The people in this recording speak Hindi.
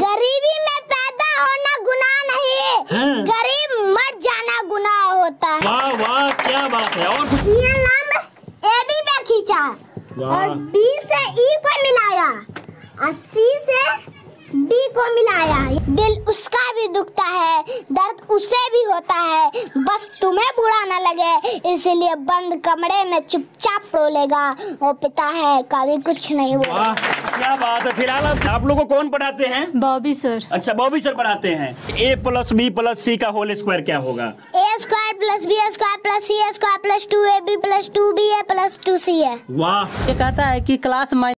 गरीबी में पैदा होना गुनाह नहीं। हाँ। गरीब मर जाना गुनाह होता है। वाह वाह क्या बात है। और कुछ? ए बी पे खींचा। और बी से ई को मिलाया। और सी से डी को मिलाया। दिल उसका भी दुखता है दर्द उसे भी होता है। बस तुम्हें बुरा न लगे इसलिए बंद कमरे में चुपचाप रोलेगा वो पिता है कभी कुछ नहीं बोला। वाह। क्या बात है? फ़िलहाल आप, लोगों को कौन पढ़ाते हैं? Bobby sir. अच्छा बॉबी सर पढ़ाते हैं। A plus B plus C का होल स्क्वायर क्या होगा? A square plus B square plus C square plus two A B plus two B A plus two C है वाह। ये कहता है की क्लास